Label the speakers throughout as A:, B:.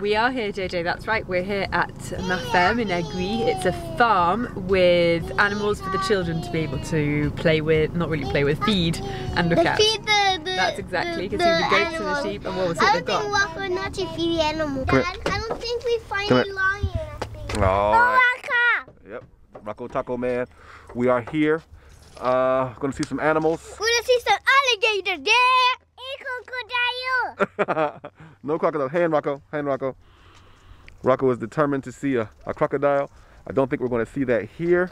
A: We are here, JJ, that's right. We're here at Ma Ferme in Eguilles. It's a farm with animals for the children to be able to play with, not really play with, feed and look at.
B: Feed the, the,
A: That's exactly. You
B: the,
A: can see the
B: the
A: goats and the sheep and what was it
B: I
A: they've
B: don't think
A: got.
B: Walker not to feed the animals.
C: Come
B: Dad, I don't think we find
C: Come
B: a
C: here.
B: lion. I think.
C: All right. Yep. Rocco Taco Man. We are here. Uh, gonna see some animals.
B: We're gonna see some alligators, there. A crocodile.
C: no crocodile. Hand Rocco. Hand Rocco. Rocco is determined to see a, a crocodile. I don't think we're gonna see that here.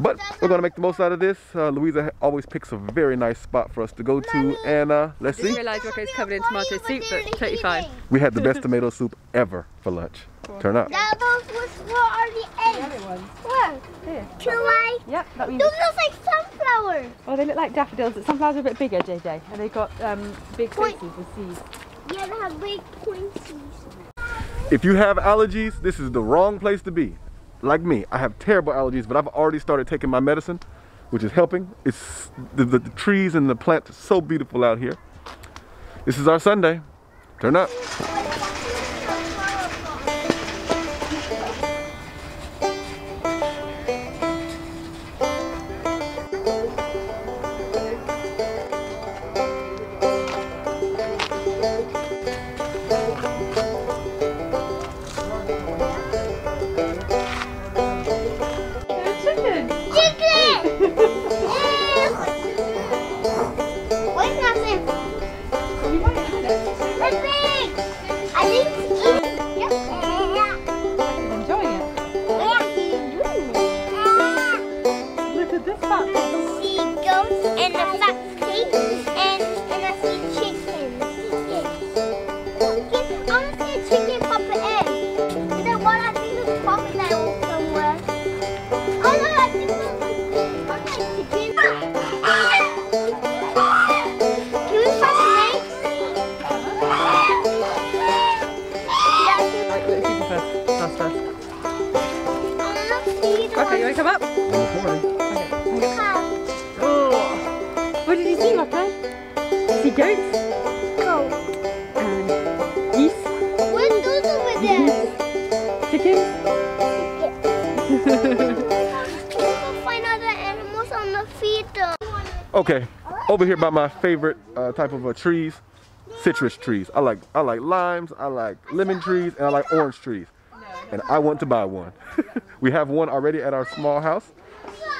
C: But we're gonna make the most out of this. Uh, Louisa always picks a very nice spot for us to go to, and uh, let's
A: Didn't
C: see.
A: realise Rocco's covered in tomato soup, but totally fine.
C: We had the best tomato soup ever for lunch. Turn up.
B: That those was where are the eggs?
A: ones.
B: Where?
A: Here.
B: Two white.
A: Yep, that means.
B: Those look like sunflowers.
A: Oh, they look like daffodils. The sunflowers are a bit bigger, JJ, and they've got um, big
B: Point.
A: faces with seeds.
B: Yeah, they have big pointies.
C: If you have allergies, this is the wrong place to be. Like me, I have terrible allergies, but I've already started taking my medicine, which is helping. It's the, the, the trees and the plants are so beautiful out here. This is our Sunday. Turn up.
A: It. Look at this fat
B: I see goats and a fat pig and, and I see chicken. Chicken. I want to see a chicken pop an egg. Is that what I think is popping that out somewhere? Oh no, I think it's okay, chicken.
A: Okay, you want to come up? What did you see, Rocco? Goats
B: Go.
A: and geese,
B: Where's those over there?
A: chickens.
B: Can we find other animals on the feeder?
C: Okay, over here by my favorite uh, type of uh, trees, citrus trees. I like I like limes, I like lemon trees, and I like orange trees. And I want to buy one. we have one already at our small house,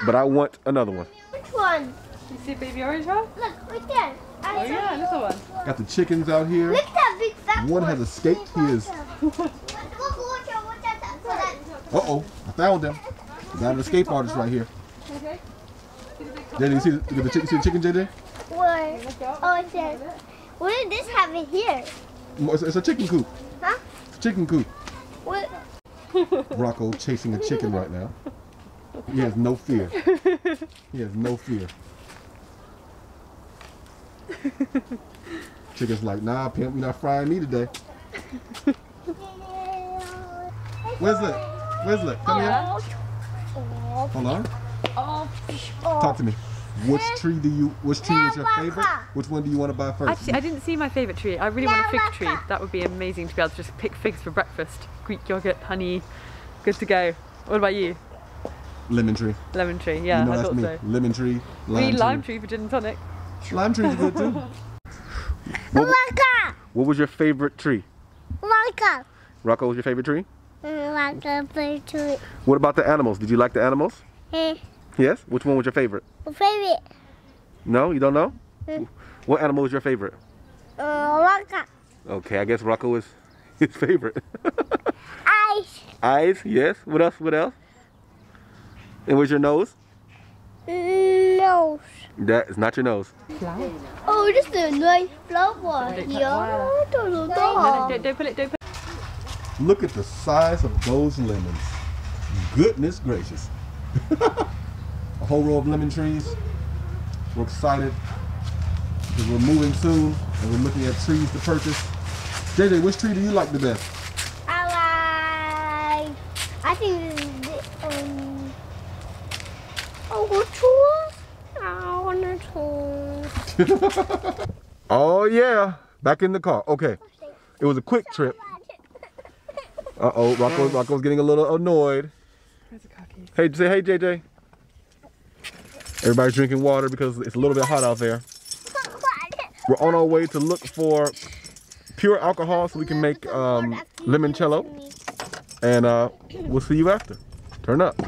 C: but I want another one.
B: Which one?
A: You see baby orange one?
B: Look, right there.
A: Oh yeah, little one.
C: Got the chickens out here.
B: Look at that big fat
C: One has escaped. He is.
B: Look, watch out, watch out, that- for that.
C: Uh oh, I found him. We got an escape artist right here. Okay. JJ, you see the, you see the chicken, JJ?
B: Where? Oh, it says. What did this have in here?
C: It's, it's a chicken coop.
B: Huh?
C: It's a chicken coop.
B: What?
C: Rocco chasing a chicken right now. He has no fear. He has no fear. Chicken's like, nah, pimp, you're not frying me today. Wesley, Wesley, come here. Hold on.
B: Oh.
C: Talk to me. Which tree do you? Which tree is your favorite? Which one do you want to buy first?
A: Actually, I didn't see my favourite tree. I really want a fig tree. That would be amazing to be able to just pick figs for breakfast. Greek yogurt, honey, good to go. What about you?
C: Lemon tree.
A: Lemon tree, yeah,
C: you know
A: I
C: that's
A: thought
C: me.
A: so.
C: Lemon tree.
A: We
C: Lime
A: need
C: tree.
A: lime tree for gin and tonic.
C: Lime are good too. What,
B: Waka!
C: what was your favorite tree?
B: Waka!
C: Rocco was your favorite tree?
B: Waka, play to it.
C: What about the animals? Did you like the animals?
B: Eh,
C: Yes. Which one was your favorite?
B: favorite.
C: No, you don't know?
B: Hmm.
C: What animal was your favorite?
B: Uh, waka.
C: Okay, I guess Rocco is his favorite.
B: Eyes.
C: Eyes, yes. What else? What else? And where's your nose?
B: Nose.
C: That is not your nose.
B: Oh, this is a nice flower
A: Don't
B: here.
A: touch
B: Da, da,
A: No,
B: da.
A: don't, don't put it, don't put it.
C: Look at the size of those lemons. Goodness gracious. A whole row of lemon trees. We're excited because we're moving soon and we're looking at trees to purchase. JJ, which tree do you like the best?
B: I like. I think this is the. Um, oh, tools? I want tools.
C: Oh yeah, back in the car. Okay, it was a quick trip. Uh oh, Rocco, Rocco's getting a little annoyed.
A: Where's the car keys?
C: Hey, say hey, JJ. Everybody's drinking water because it's a little bit hot out there. We're on our way to look for pure alcohol so we can make um, limoncello. And uh, we'll see you after. Turn up.